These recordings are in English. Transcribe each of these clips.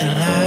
doesn't last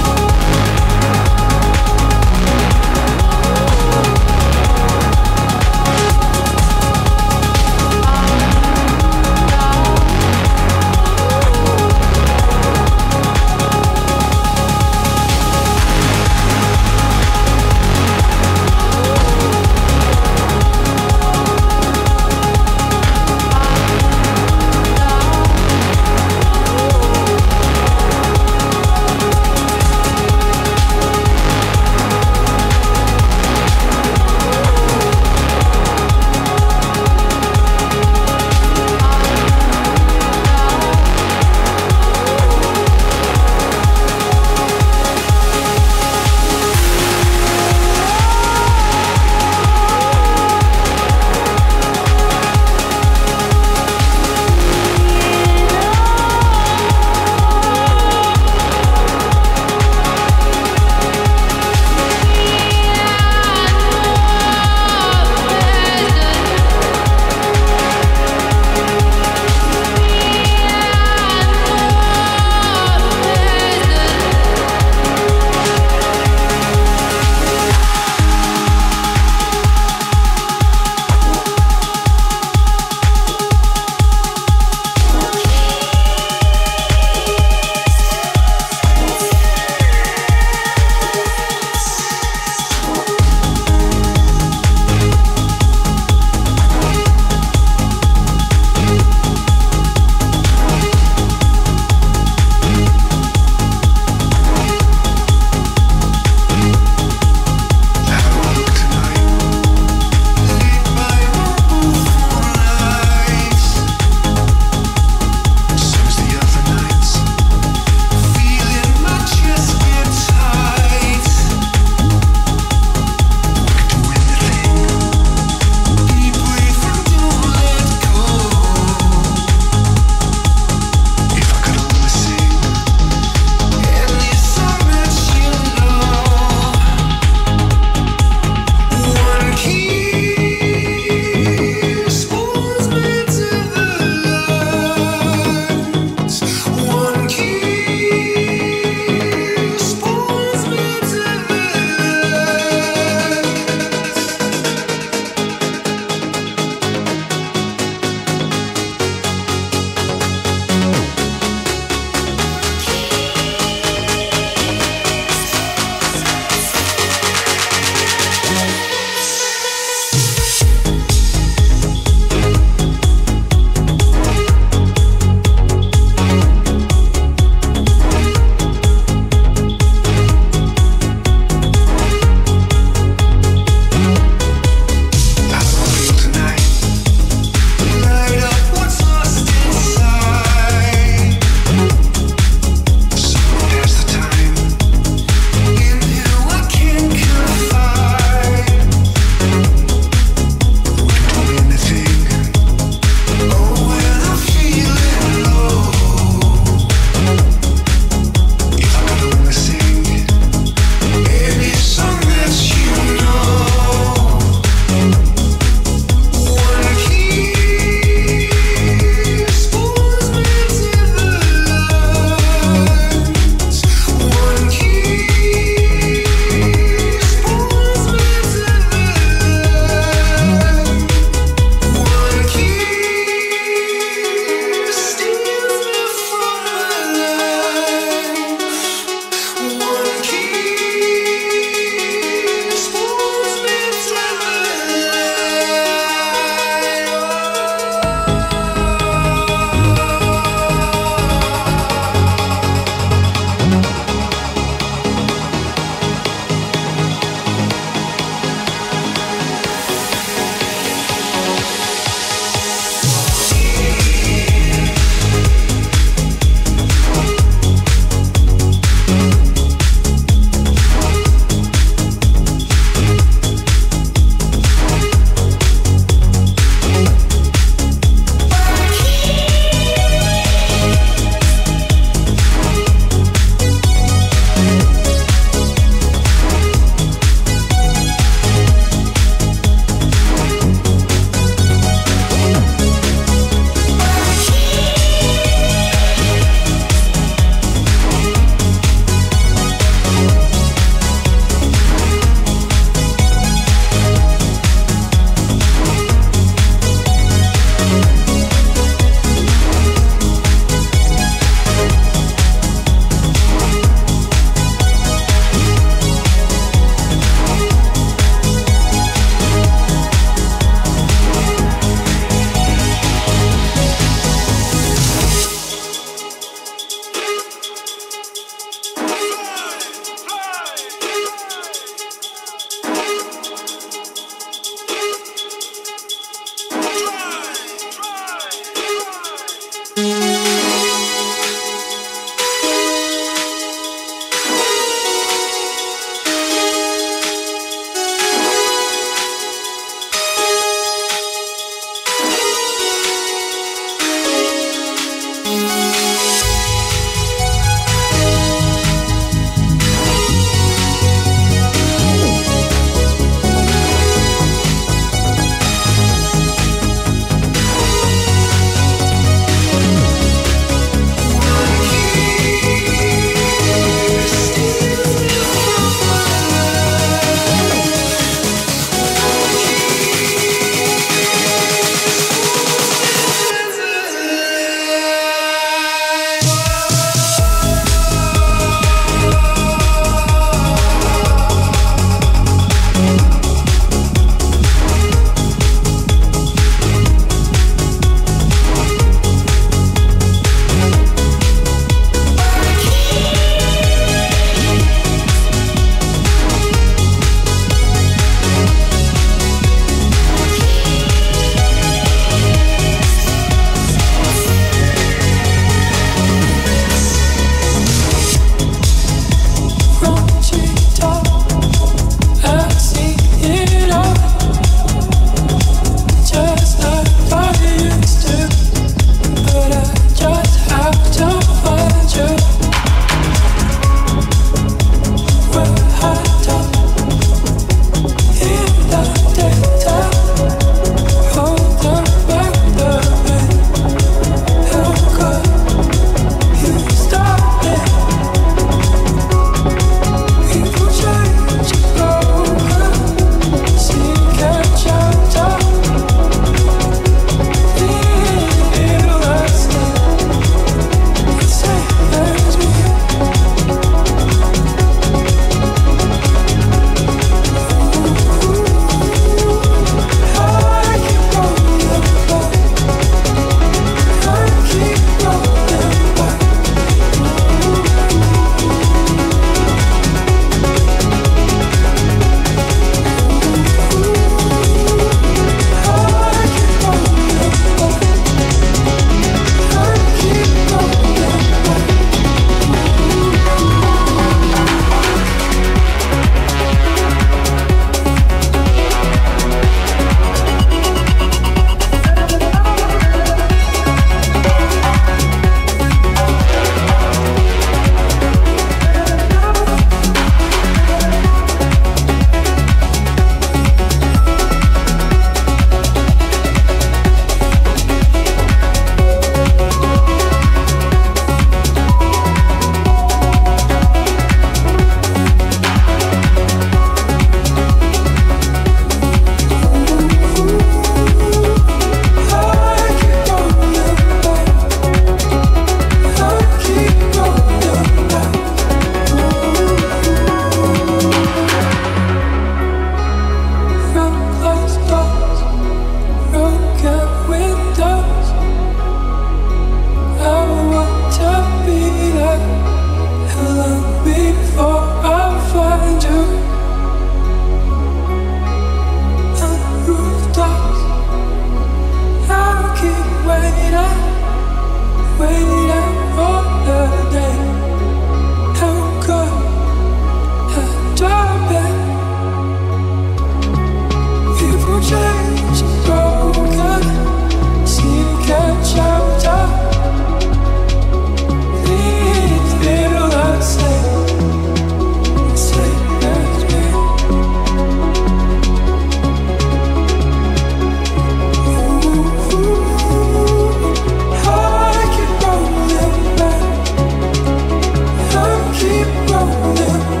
love you.